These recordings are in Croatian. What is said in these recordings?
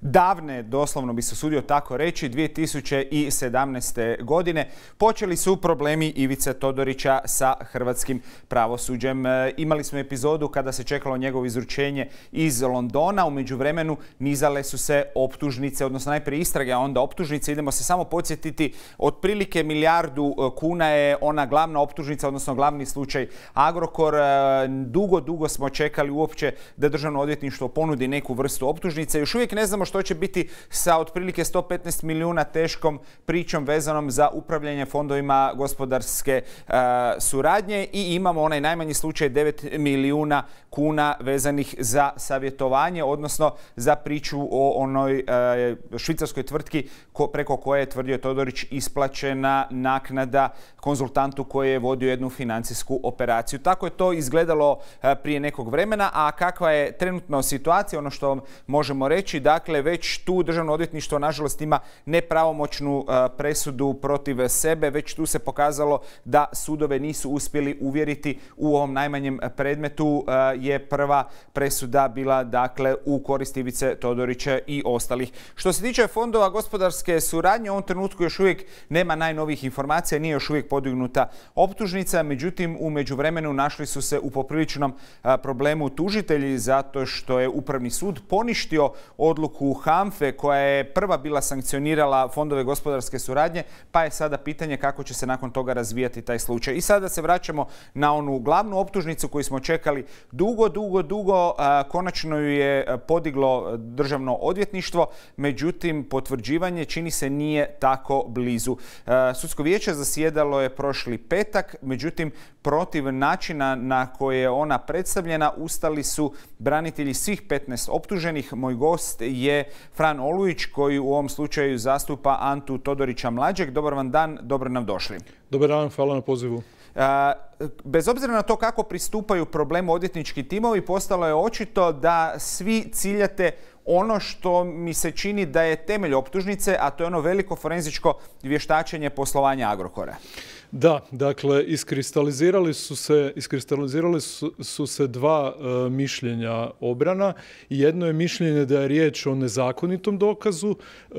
davne, doslovno bi se sudio tako reći, 2017. godine počeli su problemi Ivice Todorića sa hrvatskim pravosuđem. E, imali smo epizodu kada se čekalo njegovo izručenje iz Londona. U međuvremenu nizale su se optužnice, odnosno najprije istrage, a onda optužnice. Idemo se samo podsjetiti, otprilike milijardu e, kuna je ona glavna optužnica, odnosno glavni slučaj Agrokor. E, dugo, dugo smo čekali uopće da državno odvjetništvo ponudi neku vrstu optužnice. Još uvijek ne znamo što će biti sa otprilike 115 milijuna teškom pričom vezanom za upravljanje fondovima gospodarske e, suradnje i imamo onaj najmanji slučaj 9 milijuna kuna vezanih za savjetovanje, odnosno za priču o onoj e, švicarskoj tvrtki preko koje je tvrdio Todorić isplaćena naknada konzultantu koji je vodio jednu financijsku operaciju. Tako je to izgledalo e, prije nekog vremena, a kakva je trenutno situacija, ono što možemo reći, dakle već tu državno odvjetništvo nažalost ima nepravomoćnu e, presudu protiv sebe, već tu se pokazalo da sudove nisu uspjeli uvjeriti u ovom najmanjem predmetu e, je prva presuda bila dakle u korist Ivice Todorića i ostalih. Što se tiče fondova gospodarske suradnje, u ovom trenutku još uvijek nema najnovijih informacija, nije još uvijek podignuta optužnica, međutim u međuvremenu našli su se u popriličnom problemu tužitelji zato što je Upravni sud poništio odluku HANFE koja je prva bila sankcionirala fondove gospodarske suradnje, pa je sada pitanje kako će se nakon toga razvijati taj slučaj. I sada se vraćamo na onu glavnu optužnicu koju smo čekali dugo, dugo, dugo. Konačno ju je podiglo državno odvjetništvo, međutim potvrđivanje čini se nije tako blizu. Sudsko vijeće zasjedalo je prošli petak, međutim protiv načina na koje je ona predstavljena ustali su branitelji svih 15 optuženih. Moj gost je Fran Olujić koji u ovom slučaju zastupa Antu Todorića mlađeg. Dobar vam dan, dobro nam došli. Dobar dan, hvala na pozivu. Bez obzira na to kako pristupaju problemu odvjetnički timovi, postalo je očito da svi ciljate ono što mi se čini da je temelj optužnice, a to je ono veliko forenzičko vještačenje poslovanja Agrokora. Da, dakle, iskristalizirali su se, iskristalizirali su, se dva e, mišljenja obrana. Jedno je mišljenje da je riječ o nezakonitom dokazu, e,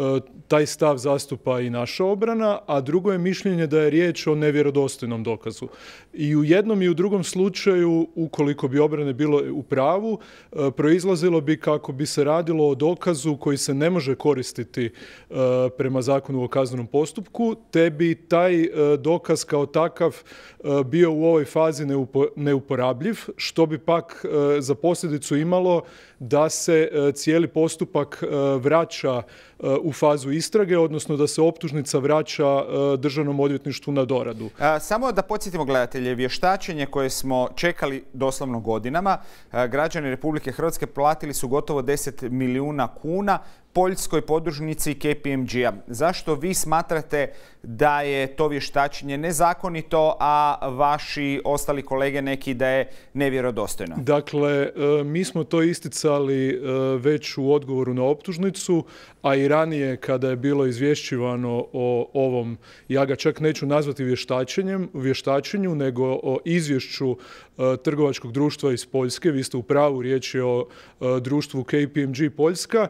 taj stav zastupa i naša obrana, a drugo je mišljenje da je riječ o nevjerodostojnom dokazu. I u jednom i u drugom slučaju, ukoliko bi obrane bilo u pravu, e, proizlazilo bi kako bi se radilo o dokazu koji se ne može koristiti prema zakonu o kaznenom postupku, te bi taj dokaz kao takav e, bio u ovoj fazi neuporabljiv, što bi pak e, za posljedicu imalo da se e, cijeli postupak vraća u fazu istrage, odnosno da se optužnica vraća državnom odvjetništvu na doradu. Samo da podsjetimo gledatelje, vještačenje koje smo čekali doslovno godinama, građani Republike Hrvatske platili su gotovo 10 milijuna kuna poljskoj podružnici KPMG-a. Zašto vi smatrate da je to vještačenje nezakonito, a vaši ostali kolege neki da je nevjerodostojno? Dakle, e, mi smo to isticali e, već u odgovoru na optužnicu, a i ranije kada je bilo izvješćivano o ovom, ja ga čak neću nazvati vještačenjem, vještačenju, nego o izvješću trgovačkog društva iz Poljske. Vi ste u pravu, riječ je o društvu KPMG Poljska.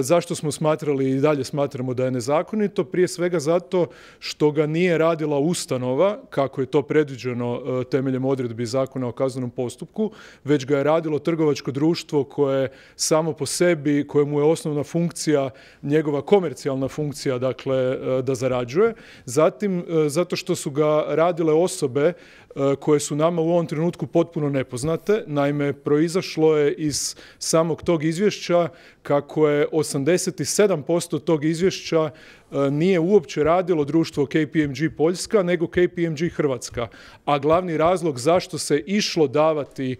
Zašto smo smatrali i dalje smatramo da je nezakonito? Prije svega zato što ga nije radila ustanova, kako je to predviđeno e, temeljem odredbi zakona o kaznenom postupku, već ga je radilo trgovačko društvo koje samo po sebi, kojemu je osnovna funkcija, njegova komercijalna funkcija, dakle, e, da zarađuje. Zatim, e, zato što su ga radile osobe koje su nama u ovom trenutku potpuno nepoznate. Naime, proizašlo je iz samog tog izvješća kako je 87% tog izvješća E, nije uopće radilo društvo KPMG Poljska, nego KPMG Hrvatska. A glavni razlog zašto se išlo davati e,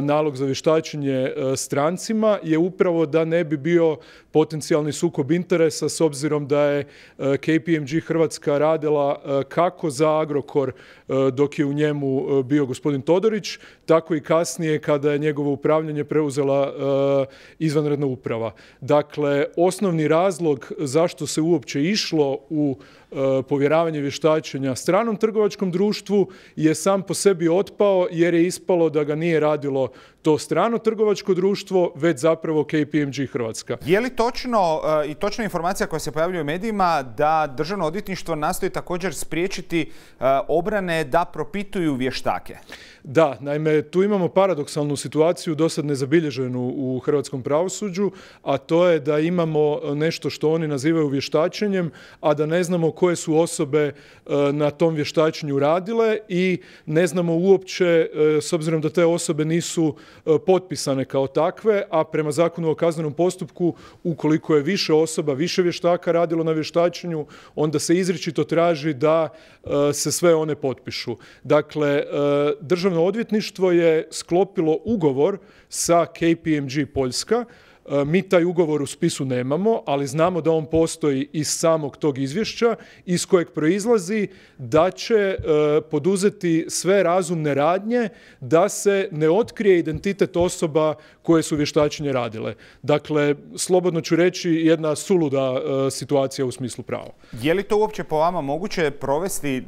nalog za vještačenje e, strancima je upravo da ne bi bio potencijalni sukob interesa s obzirom da je KPMG Hrvatska radila kako za Agrokor dok je u njemu bio gospodin Todorić, tako i kasnije kada je njegovo upravljanje preuzela izvanredna uprava. Dakle, osnovni razlog zašto se uopće išlo u povjeravanje vještačenja stranom trgovačkom društvu je sam po sebi otpao jer je ispalo da ga nije radilo to strano trgovačko društvo, već zapravo KPMG Hrvatska. Je li točno i točna informacija koja se pojavljuje u medijima da državno odvjetništvo nastoji također spriječiti obrane da propituju vještake? Da, naime, tu imamo paradoksalnu situaciju, dosad nezabilježenu u hrvatskom pravosuđu, a to je da imamo nešto što oni nazivaju vještačenjem, a da ne znamo koje su osobe e, na tom vještačenju radile i ne znamo uopće, e, s obzirom da te osobe nisu e, potpisane kao takve, a prema zakonu o kaznenom postupku, ukoliko je više osoba, više vještaka radilo na vještačenju, onda se izričito traži da se sve one potpišu. Dakle, državno odvjetništvo je sklopilo ugovor sa KPMG Poljska. E, mi taj ugovor u spisu nemamo, ali znamo da on postoji iz samog tog izvješća iz kojeg proizlazi da će e, poduzeti sve razumne radnje da se ne otkrije identitet osoba koje su vještačenje radile. Dakle, slobodno ću reći jedna suluda e, situacija u smislu prava. Je li to uopće po vama moguće provesti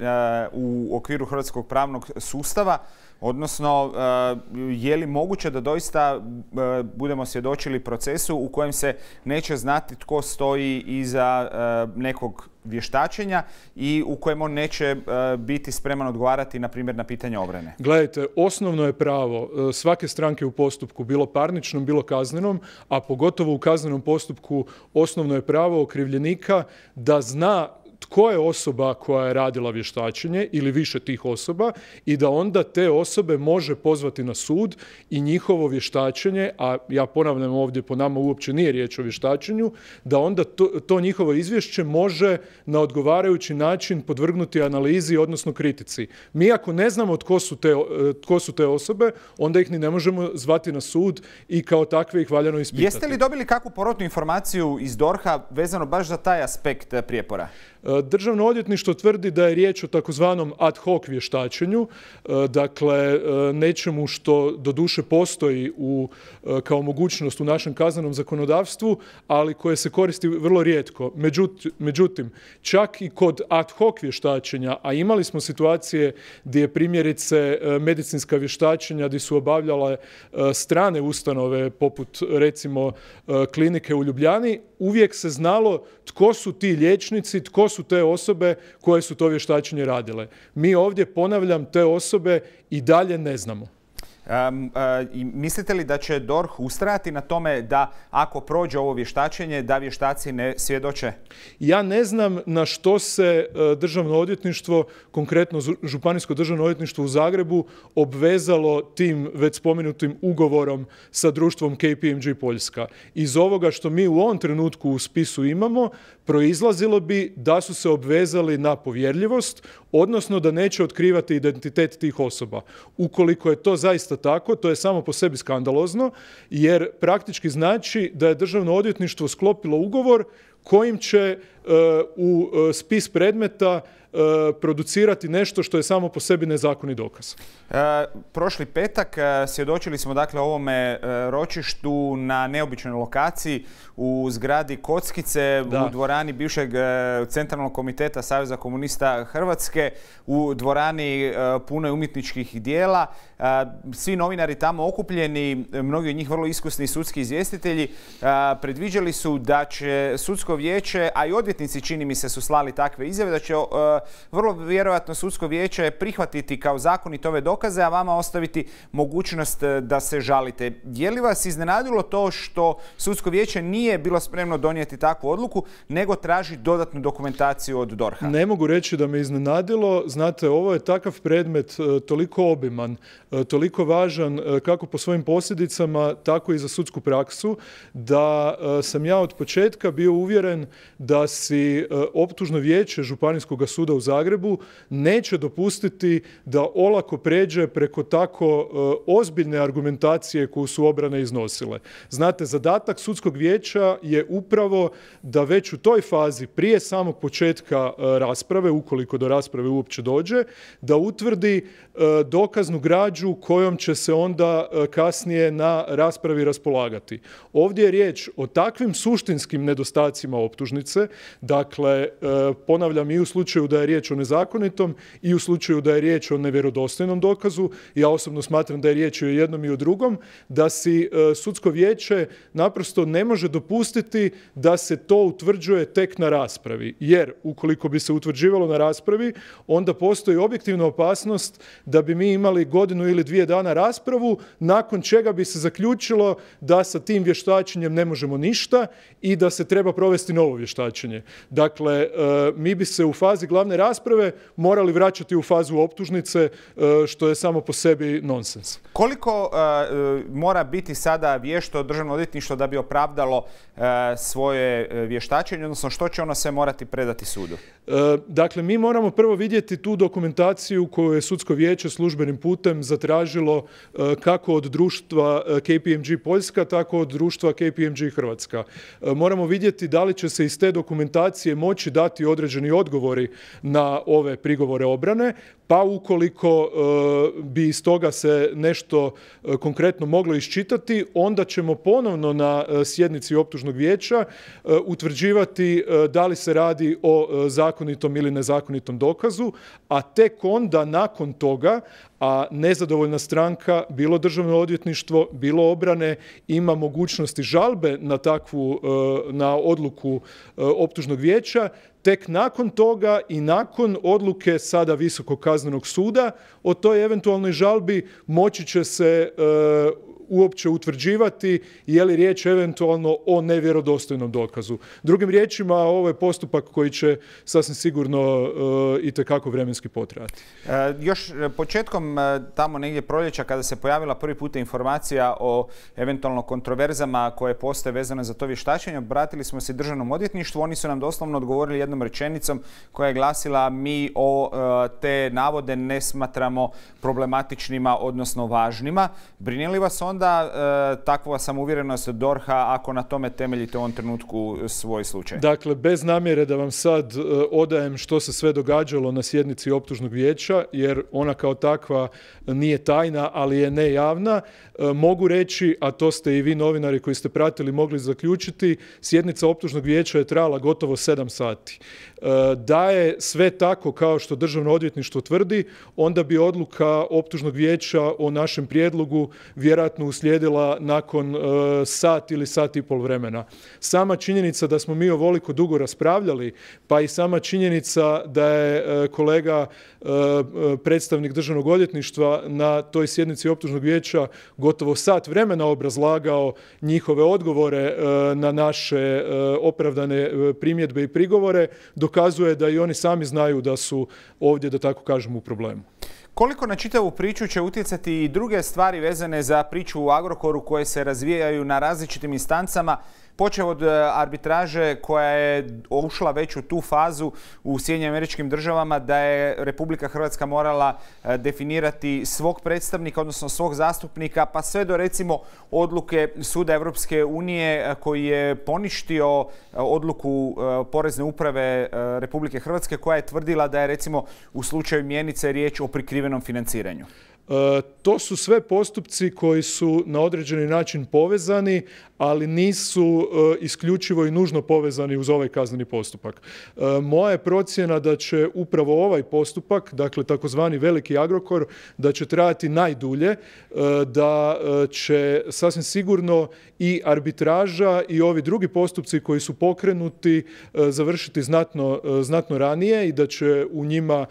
u okviru hrvatskog pravnog sustava? Odnosno, e, je li moguće da doista e, budemo svjedočili procesu u kojem se neće znati tko stoji iza e, nekog vještačenja i u kojem on neće biti spreman odgovarati, na primjer, na pitanje obrane? Gledajte, osnovno je pravo svake stranke u postupku, bilo parničnom, bilo kaznenom, a pogotovo u kaznenom postupku osnovno je pravo okrivljenika da zna tko je osoba koja je radila vještačenje ili više tih osoba i da onda te osobe može pozvati na sud i njihovo vještačenje, a ja ponavljam ovdje po nama uopće nije riječ o vještačenju, da onda to, to njihovo izvješće može na odgovarajući način podvrgnuti analizi, odnosno kritici. Mi ako ne znamo tko su te, tko su te osobe, onda ih ni ne možemo zvati na sud i kao takve ih valjano ispitati. Jeste li dobili kakvu porotnu informaciju iz DORH-a vezano baš za taj aspekt prijepora? E, Državno odvjetništvo tvrdi da je riječ o takozvanom ad hoc vještačenju, e, dakle e, nečemu što doduše postoji u, kao mogućnost u našem kaznenom zakonodavstvu, ali koje se koristi vrlo rijetko. Međutim, čak i kod ad hoc vještačenja, a imali smo situacije gdje je primjerice medicinska vještačenja gdje su obavljale strane ustanove poput recimo klinike u Ljubljani, uvijek se znalo tko su ti liječnici, tko su te osobe koje su to vještačenje radile. Mi ovdje, ponavljam, te osobe i dalje ne znamo. I mislite li da će DORH ustrajati na tome da ako prođe ovo vještačenje, da vještaci ne svjedoče? Ja ne znam na što se e, državno odvjetništvo, konkretno Županijsko državno odvjetništvo u Zagrebu, obvezalo tim već spomenutim ugovorom sa društvom KPMG Poljska. Iz ovoga što mi u ovom trenutku u spisu imamo, proizlazilo bi da su se obvezali na povjerljivost, odnosno da neće otkrivati identitet tih osoba. Ukoliko je to zaista tako, to je samo po sebi skandalozno, jer praktički znači da je državno odvjetništvo sklopilo ugovor kojim će u e, spis predmeta e, producirati nešto što je samo po sebi nezakonit dokaz. prošli petak svjedočili smo dakle ovome ročištu na neobičnoj lokaciji u zgradi Kockice u dvorani bivšeg centralnog komiteta Saveza komunista Hrvatske u dvorani punoj umjetničkih dijela. Svi novinari tamo okupljeni, mnogi od njih vrlo iskusni sudski izvjestitelji, predviđali su da će sudsko vijeće, a i odvjetnici čini mi se su slali takve izjave, da će vrlo vjerojatno sudsko vijeće prihvatiti kao zakonit ove dokaze, a vama ostaviti mogućnost e, da se žalite. Je li vas iznenadilo to što sudsko vijeće nije bilo spremno donijeti takvu odluku, nego traži dodatnu dokumentaciju od DORH-a? Ne mogu reći da me iznenadilo. Znate, ovo je takav predmet e, toliko obiman, e, toliko važan kako po svojim posljedicama, tako i za sudsku praksu, da sam ja od početka bio uvjeren da si optužno vijeće Županijskog suda u Zagrebu neće dopustiti da olako pređe preko tako e, ozbiljne argumentacije koju su obrane iznosile. Znate, zadatak sudskog vijeća je upravo da već u toj fazi, prije samog početka e, rasprave, ukoliko do rasprave uopće dođe, da utvrdi e, dokaznu građu kojom će se onda kasnije na raspravi raspolagati. Ovdje je riječ o takvim suštinskim nedostacima optužnice. Dakle, ponavljam i u slučaju da je riječ o nezakonitom i u slučaju da je riječ o nevjerodostojnom dokazu. Ja osobno smatram da je riječ o jednom i o drugom, da si sudsko vijeće naprosto ne može dopustiti da se to utvrđuje tek na raspravi. Jer ukoliko bi se utvrđivalo na raspravi, onda postoji objektivna opasnost da bi mi imali godinu ili dvije dana raspravu, nakon čega bi se zaključilo da sa tim vještačenjem ne možemo ništa i da se treba provesti novo vještačenje. Dakle, e, mi bi se u fazi glavne rasprave morali vraćati u fazu optužnice, e, što je samo po sebi nonsens. Koliko e, mora biti sada vješto državno odvjetništvo da bi opravdalo svoje vještačenje, odnosno što će ono sve morati predati sudu? Dakle, mi moramo prvo vidjeti tu dokumentaciju koju je sudsko vijeće službenim putem zatražilo kako od društva KPMG Poljska, tako od društva KPMG Hrvatska. Moramo vidjeti da li će se iz te dokumentacije moći dati određeni odgovori na ove prigovore obrane, pa ukoliko bi iz toga se nešto konkretno moglo iščitati, onda ćemo ponovno na sjednici optužnog vijeća utvrđivati da li se radi o zakonitom ili nezakonitom dokazu, a tek onda nakon toga, a nezadovoljna stranka, bilo državno odvjetništvo, bilo obrane, ima mogućnosti žalbe na takvu, na odluku optužnog vijeća, tek nakon toga i nakon odluke sada Visokog kaznenog suda o toj eventualnoj žalbi moći će se uopće utvrđivati je li riječ eventualno o nevjerodostojnom dokazu. Drugim riječima, ovo je postupak koji će sasvim sigurno e, i tekako vremenski potrajati. E, još početkom e, tamo negdje proljeća kada se pojavila prvi puta informacija o eventualno kontroverzama koje postoje vezane za to vještačenje, obratili smo se državnom odvjetništvu, oni su nam doslovno odgovorili jednom rečenicom koja je glasila mi o te navode ne smatramo problematičnima, odnosno važnima. Brinili vas on onda e, takva uvjerenost DORH-a ako na tome temeljite u ovom trenutku svoj slučaj? Dakle, bez namjere da vam sad e, odajem što se sve događalo na sjednici optužnog vijeća, jer ona kao takva nije tajna, ali je nejavna, e, mogu reći, a to ste i vi novinari koji ste pratili mogli zaključiti, sjednica optužnog vijeća je trajala gotovo sedam sati. E, da je sve tako kao što državno odvjetništvo tvrdi, onda bi odluka optužnog vijeća o našem prijedlogu vjerojatno uslijedila nakon e, sat ili sat i pol vremena. Sama činjenica da smo mi ovoliko dugo raspravljali, pa i sama činjenica da je e, kolega predstavnik državnog odvjetništva na toj sjednici optužnog vijeća gotovo sat vremena obrazlagao njihove odgovore na naše opravdane primjedbe i prigovore, dokazuje da i oni sami znaju da su ovdje, da tako kažemo, u problemu. Koliko na čitavu priču će utjecati i druge stvari vezane za priču u Agrokoru koje se razvijaju na različitim instancama? Počeo od e, arbitraže koja je ušla već u tu fazu u Sjedinjenim američkim državama da je Republika Hrvatska morala e, definirati svog predstavnika, odnosno svog zastupnika, pa sve do recimo odluke Suda Europske unije e, koji je poništio odluku Porezne uprave Republike Hrvatske koja je tvrdila da je recimo u slučaju mjenice riječ o prikrivenom financiranju. To su sve postupci koji su na određeni način povezani, ali nisu e, isključivo i nužno povezani uz ovaj kazneni postupak. E, moja je procjena da će upravo ovaj postupak, dakle takozvani veliki Agrokor, da će trajati najdulje, e, da će sasvim sigurno i arbitraža i ovi drugi postupci koji su pokrenuti završiti znatno, znatno ranije i da će u njima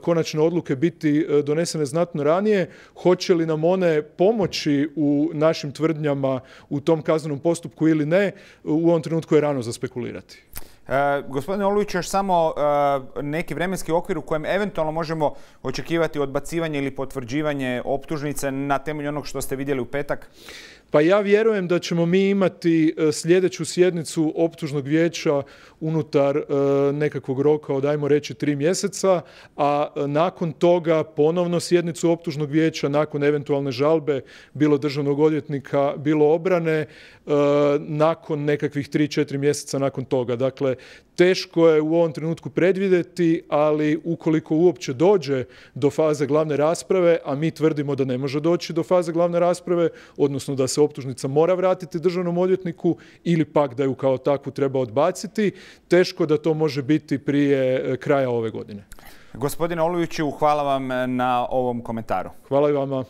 konačne odluke biti donesene znatno ranije. Hoće li nam one pomoći u našim tvrdnjama u tom kaznenom postupku ili ne, u ovom trenutku je rano za spekulirati. E, gospodine Olujić, još samo e, neki vremenski okvir u kojem eventualno možemo očekivati odbacivanje ili potvrđivanje optužnice na temelju onog što ste vidjeli u petak? Pa ja vjerujem da ćemo mi imati e, sljedeću sjednicu optužnog vijeća unutar e, nekakvog roka od ajmo reći tri mjeseca, a e, nakon toga ponovno sjednicu optužnog vijeća nakon eventualne žalbe bilo državnog odvjetnika, bilo obrane, nakon nekakvih tri, četiri mjeseca nakon toga. Dakle, Dakle, teško je u ovom trenutku predvidjeti, ali ukoliko uopće dođe do faze glavne rasprave, a mi tvrdimo da ne može doći do faze glavne rasprave, odnosno da se optužnica mora vratiti državnom odvjetniku ili pak da ju kao takvu treba odbaciti, teško da to može biti prije e, kraja ove godine. Gospodine Olujiću, hvala vam na ovom komentaru. Hvala i vama.